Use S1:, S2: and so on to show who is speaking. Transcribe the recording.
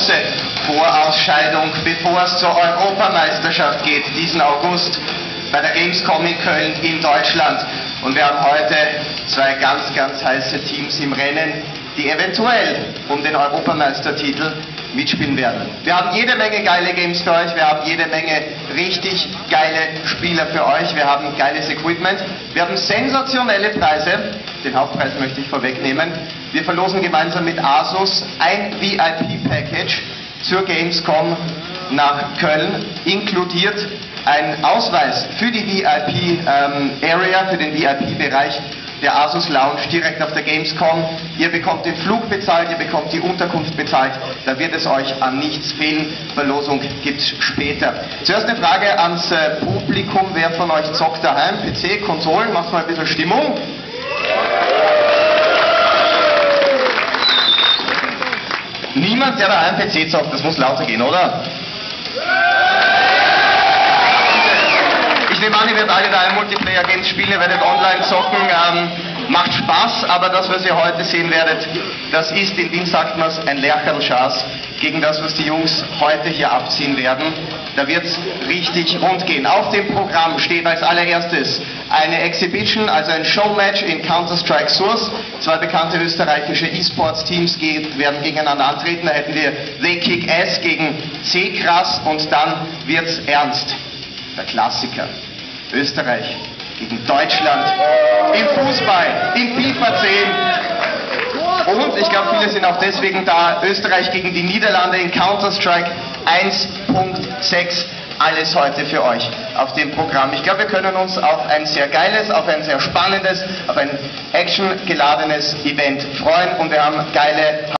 S1: große Vorausscheidung, bevor es zur Europameisterschaft geht, diesen August bei der Gamescom in Köln in Deutschland. Und wir haben heute zwei ganz, ganz heiße Teams im Rennen die eventuell um den Europameistertitel mitspielen werden. Wir haben jede Menge geile Games für euch, wir haben jede Menge richtig geile Spieler für euch, wir haben geiles Equipment, wir haben sensationelle Preise, den Hauptpreis möchte ich vorwegnehmen. Wir verlosen gemeinsam mit Asus ein VIP-Package zur Gamescom nach Köln, inkludiert ein Ausweis für die VIP-Area, ähm, für den VIP-Bereich der Asus Lounge direkt auf der Gamescom. Ihr bekommt den Flug bezahlt, ihr bekommt die Unterkunft bezahlt. Da wird es euch an nichts fehlen. Verlosung gibt es später. Zuerst eine Frage ans äh, Publikum. Wer von euch zockt daheim? PC, Konsolen? Macht mal ein bisschen Stimmung. Niemand, der daheim PC zockt, das muss lauter gehen, oder? Ihr werdet alle daheim Multiplayer-Games spielen, ihr werdet online zocken. Ähm, macht Spaß, aber das, was ihr heute sehen werdet, das ist, in Wien sagt man es, ein Lercherlschaß gegen das, was die Jungs heute hier abziehen werden. Da wird es richtig rund gehen. Auf dem Programm steht als allererstes eine Exhibition, also ein Showmatch in Counter-Strike Source. Zwei bekannte österreichische E-Sports-Teams werden gegeneinander antreten. Da hätten wir The Kick S gegen C-Krass und dann wird's ernst. Der Klassiker. Österreich gegen Deutschland im Fußball, in FIFA 10. Und ich glaube, viele sind auch deswegen da. Österreich gegen die Niederlande in Counter-Strike 1.6. Alles heute für euch auf dem Programm. Ich glaube, wir können uns auf ein sehr geiles, auf ein sehr spannendes, auf ein actiongeladenes Event freuen und wir haben geile